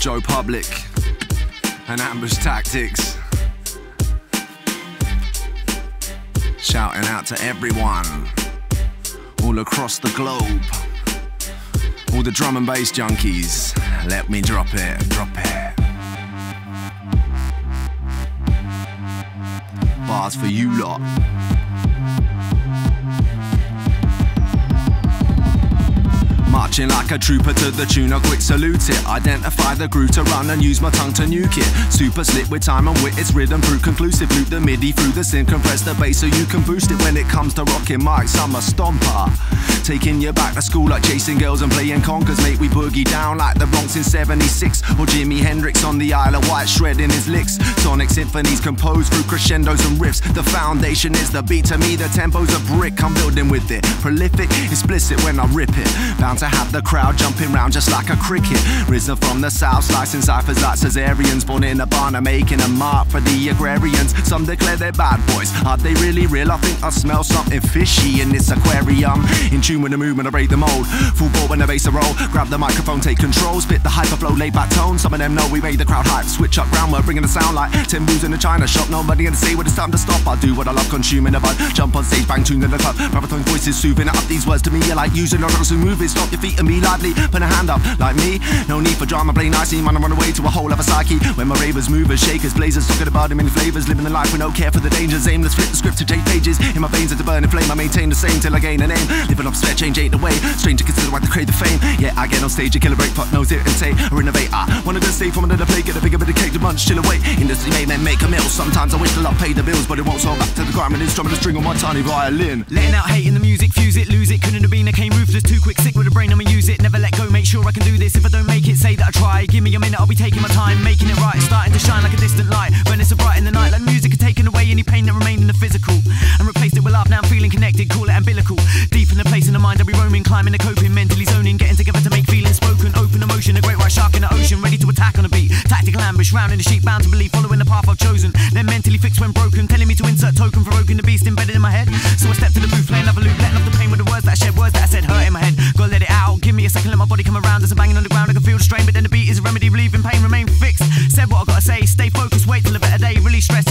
Joe Publik and ambush tactics. Shouting out to everyone all across the globe. All the drum and bass junkies, let me drop it, drop it. Bars for you lot. Marching like a trooper to the tune, I quick salute it. Identify the groove to run and use my tongue to nuke it. Super slick with time and wit, it's rhythm through conclusive. Loop the MIDI through the synth, compress the bass so you can boost it when it comes to rocking mics. I'm a stomper. Taking you back to school like chasing girls and playing conkers. Mate, we boogie down like the Bronx in 76. Or Jimi Hendrix on the Isle of Wight shredding his licks. Sonic symphonies composed through crescendos and riffs. The foundation is the beat to me, the tempo's a brick. I'm building with it. Prolific, explicit when I rip it. Bound to have the crowd jumping round just like a cricket. Risen from the south, slicing ciphers like Caesarians. Born in a barn and making a mark for the agrarians. Some declare they're bad boys. Are they really real? I think I smell something fishy in this aquarium. In tune with the movement, I break the mold. Full ball when the bass a roll. Grab the microphone, take control. Spit the hyper flow, laid back tone. Some of them know we made the crowd hype. Switch up groundwork, bringing the sound like Tim Boo's in a China shop. Nobody gonna say when it's time to stop. I do what I love, consuming a vibe. Jump on stage, bang tune in the club. Baritone voices soothing up these words to me. You're like using a to move it. Stop your feet and be lively. Put a hand up like me. No need for drama, play nicely. Man, I run away to a whole other psyche. When my ravers, movers, shakers, blazers, talking about him in flavors. Living the life with no care for the dangers. Aimless, flip the script to take pages. In my veins, it's a burning flame. I maintain the same till I gain a name. Living up sweat, change ain't the way. Stranger consider why they crave the fame. Yeah, I get on stage, kill a killer break, fuck knows it and say or innovate. I wanna just stay from another plate, get a bigger bit of cake munch, chill away. Industry made men make a meal. Sometimes I wish the love paid the bills, but it won't. So back to the grind and strumming the string on my tiny violin. Letting out hate in the music, fuse it, lose it. Couldn't have been, I came ruthless, too quick, sick with a brain, I'ma use it. Never let go, make sure I can do this. If I don't make it, say that I try. Give me a minute, I'll be taking my time, making it right. Starting to shine like a distant light. Burning so bright in the night, like music had taken away any pain that remained in the physical. And replaced it with love, now I'm feeling connected, call it umbilical. Deep in the place in the mind, I'll be roaming, climbing the coping, mentally zoning, getting together Ambush, round in the sheep, bound to believe, following the path I've chosen. Then mentally fixed when broken, telling me to insert token, provoking the beast embedded in my head. So I step to the booth, play another loop, letting off the pain with the words that I shed, words that I said hurt in my head. Gotta let it out, give me a second, let my body come around as I'm banging on the ground. I can feel the strain, but then the beat is a remedy, relieving pain, remain fixed. Said what I gotta say, stay focused, wait till a better day, really stress